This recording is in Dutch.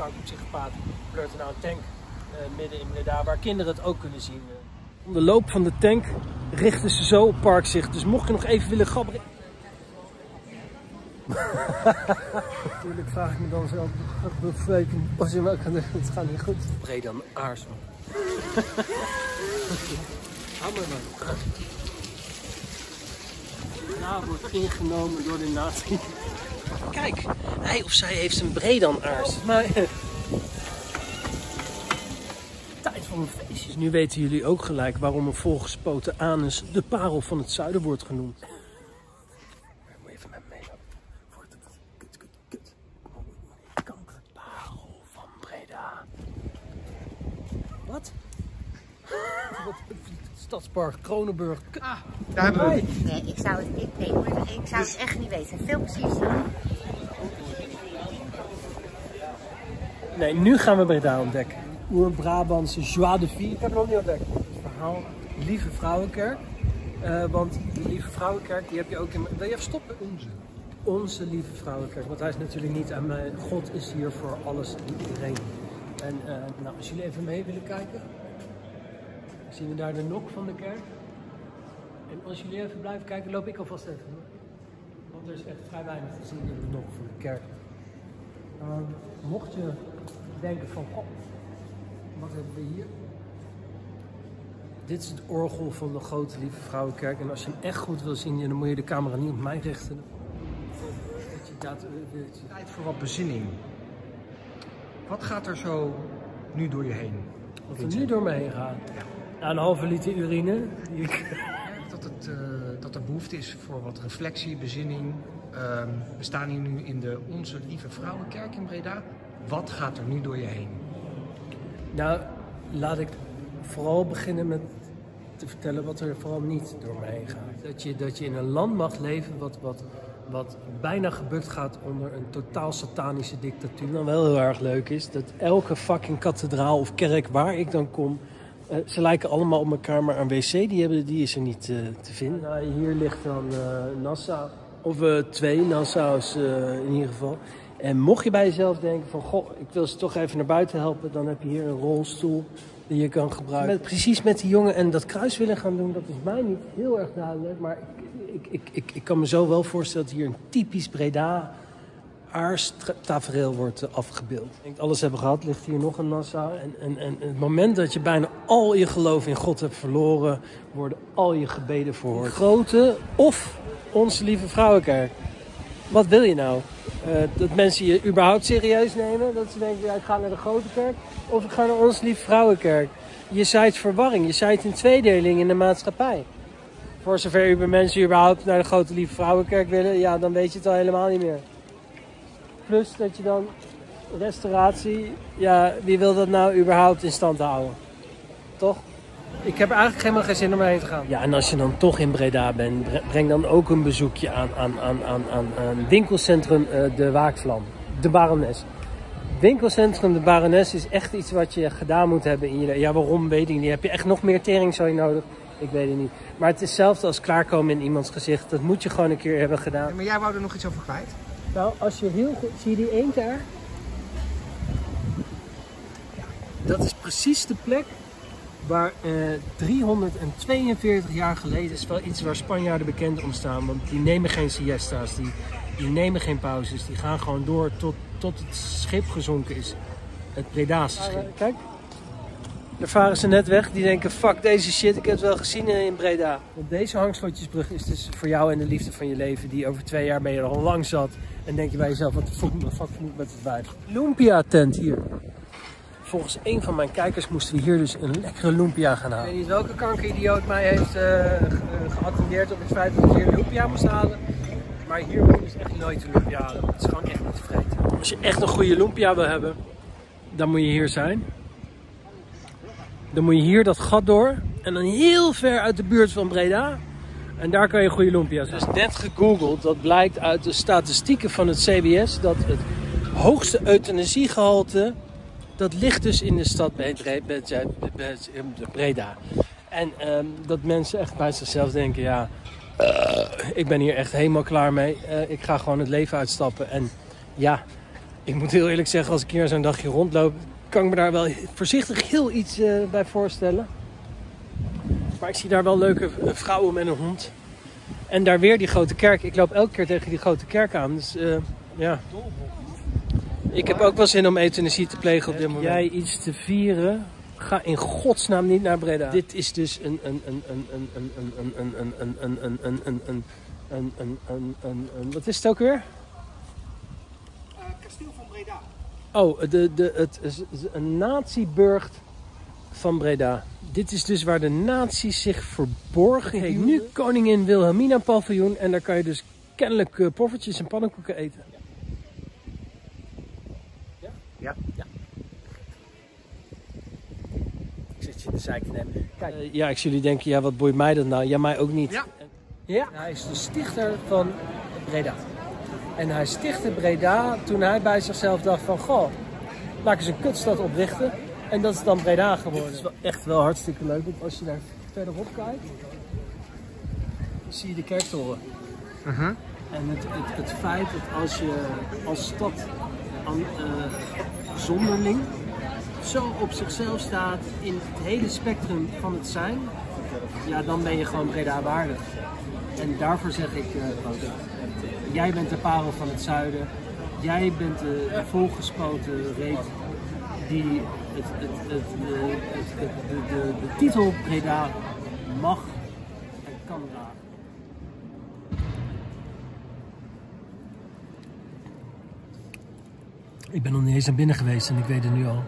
kankerpsychopaat pleurt er nou een tank eh, midden in Breda waar kinderen het ook kunnen zien. Om de loop van de tank richten ze zo op parkzicht. Dus mocht je nog even willen gabberen... Natuurlijk vraag ik me dan zelf beveken. Was je wel kan het gaat niet goed. Breda aars man. Hou maar man. Nou wordt ingenomen door de nazi. Kijk, hij of zij heeft een Bredan aars. Maar tijd voor een feestje. Nu weten jullie ook gelijk waarom een volgespoten anus de parel van het zuiden wordt genoemd. Moet je even met me meelopen. Het kut, kut, kut. Kankerparel van Breda. Wat? Wat? Stadspark Kronenburg. Kut. Daar hebben we. Nee, ik zou het, ik, nee, ik zou het echt niet weten. Veel precies. Nee, nu gaan we Breda ontdekken. Oer-Brabantse joie de vie. Ik heb het nog niet ontdekt. Het verhaal Lieve Vrouwenkerk. Eh, want de Lieve Vrouwenkerk, die heb je ook in... Wil je even stoppen? Onze. Onze Lieve Vrouwenkerk. Want hij is natuurlijk niet aan mij. God is hier voor alles en iedereen. En eh, nou, als jullie even mee willen kijken. Zien we daar de nok van de kerk. En als jullie even blijven kijken, loop ik alvast even. Want er is echt vrij weinig te zien in de nok van de kerk. Ehm, mocht je denken van, goh, wat hebben we hier? Dit is het orgel van de grote lieve vrouwenkerk. En als je hem echt goed wil zien, ja, dan moet je de camera niet op mij richten. Dat je dat, Tijd voor wat bezinning. Wat gaat er zo nu door je heen? wat er nu door me heen gaat. Nou, een halve liter urine. Die ik... Dat, eh, dat er behoefte is voor wat reflectie, bezinning. Ehm, we staan hier nu in de Onze Lieve Vrouwenkerk in Breda. Wat gaat er nu door je heen? Nou, laat ik vooral beginnen met te vertellen wat er vooral niet door me heen gaat. Dat je, dat je in een land mag leven wat, wat, wat bijna gebukt gaat onder een totaal satanische dictatuur. Dan wel heel erg leuk is dat elke fucking kathedraal of kerk waar ik dan kom, eh, ze lijken allemaal op elkaar, maar een wc die, hebben, die is er niet eh, te vinden. Nou, hier ligt dan eh, Nassau, of twee Nassau's in ieder geval. En mocht je bij jezelf denken van, goh, ik wil ze toch even naar buiten helpen, dan heb je hier een rolstoel die je kan gebruiken. Met, precies met die jongen en dat kruis willen gaan doen, dat is mij niet heel erg duidelijk. Maar ik, ik, ik, ik, kan me zo wel voorstellen dat hier een typisch Breda aars tafereel wordt afgebeeld. Ik denk, alles hebben gehad, ligt hier nog een Nassau. En, en, en het moment dat je bijna al je geloof in God hebt verloren, worden al je gebeden verhoord. Grote of onze lieve vrouwenkerk. Wat wil je nou? Eh, dat mensen je überhaupt serieus nemen? Dat ze denken, ja, ik ga naar de grote kerk. Of ik ga naar onze lieve vrouwenkerk. Je zaait verwarring, je zaait een tweedeling in de maatschappij. Voor zover u mensen überhaupt naar de grote lieve vrouwenkerk willen, ja, dan weet je het al helemaal niet meer. Plus dat je dan restauratie, ja, wie wil dat nou überhaupt in stand houden? Toch? Ik heb er eigenlijk helemaal geen zin om heen te gaan. Ja, en als je dan toch in Breda bent, bre- breng dan ook een bezoekje aan, aan, aan, aan, aan, aan winkelcentrum eh, De Waakvlam, De Barones. Winkelcentrum De Barones is echt iets wat je gedaan moet hebben in je Ja, waarom weet ik niet. Heb je echt nog meer tering zo nodig? Ik weet het niet. Maar het is hetzelfde als klaarkomen in iemands gezicht. Dat moet je gewoon een keer hebben gedaan. Maar jij wou er nog iets over kwijt? Nou, als je heel goed... Zie je die eend daar? Dat is precies de plek waar eh, 342 jaar geleden... is wel iets waar Spanjaarden bekend om staan. Want die nemen geen siesta's, die, die nemen geen pauzes. Die gaan gewoon door tot, tot het schip gezonken is. Het Bredaanse schip. Kijk. Daar varen ze net weg. Die denken, fuck deze shit, ik heb het wel gezien in Breda. Want deze hangslotjesbrug is dus voor jou en de liefde van je leven. Die over twee jaar ben je er al lang zat. En denk je bij jezelf, wat de fuck, wat fuck moet ik met het wijf. Lumpia tent hier. Volgens een van mijn kijkers moesten we hier dus een lekkere lumpia gaan halen. Ik weet niet welke kankeridioot mij heeft eh, ge- geattendeerd op het feit dat ik hier lumpia moest halen. Maar hier moet je dus echt nooit een lumpia halen. Het is gewoon echt niet te vreten. Als je echt een goede lumpia wil hebben, dan moet je hier zijn. Dan moet je hier dat gat door. En dan heel ver uit de buurt van Breda. En daar kan je goede lumpia's halen. Dus net gegoogeld. Dat blijkt uit de statistieken van het CBS. Dat het hoogste euthanasiegehalte. Dat ligt dus in de stad Bre- Breda. En ehm, dat mensen echt bij zichzelf denken. Ja, eh, ik ben hier echt helemaal klaar mee. Eh, ik ga gewoon het leven uitstappen. En ja, ik moet heel eerlijk zeggen, als ik hier zo'n dagje rondloop, kan ik me daar wel voorzichtig heel iets eh, bij voorstellen. Maar ik zie daar wel leuke vrouwen met een hond. En daar weer die grote kerk. Ik loop elke keer tegen die grote kerk aan. Dus ja. Ik heb ook wel zin om euthanasie te plegen op dit moment. Jij iets te vieren? Ga in godsnaam niet naar Breda. Dit is dus een een een een een een een een een een een een een een een een een een een wat is het ook weer? Kasteel van Breda. Oh, de, de, het is een natieburgt van Breda. Dit is dus waar de nazi's zich verborgen hielden. Nu koningin Wilhelmina paviljoen. En daar kan je dus kennelijk uh, poffertjes en pannenkoeken eten. Ja. Ik zit je in de zeik te nemen. Kijk, eh, ja, ik zie jullie denken, ja, wat boeit mij dat nou? Ja, mij ook niet. Ja. Ja, hij is de stichter van Breda. En hij stichtte Breda toen hij bij zichzelf dacht van... Goh, laat ik eens een kutstad oprichten. En dat is dan Breda geworden. Het is wel echt wel hartstikke leuk. Want als je daar verderop kijkt... zie je de kerktoren. Uh-huh. En het, het, het feit dat als je als stad zonderling zo op zichzelf staat in het hele spectrum van het zijn, ja, dan ben je gewoon Breda waardig. En daarvoor zeg ik, eh, Roos, jij bent de parel van het zuiden, jij bent de, volgespoten reet die het, het- het- de, de, de titel Breda mag en kan dragen. Ik ben nog niet eens naar binnen geweest en ik weet het nu al.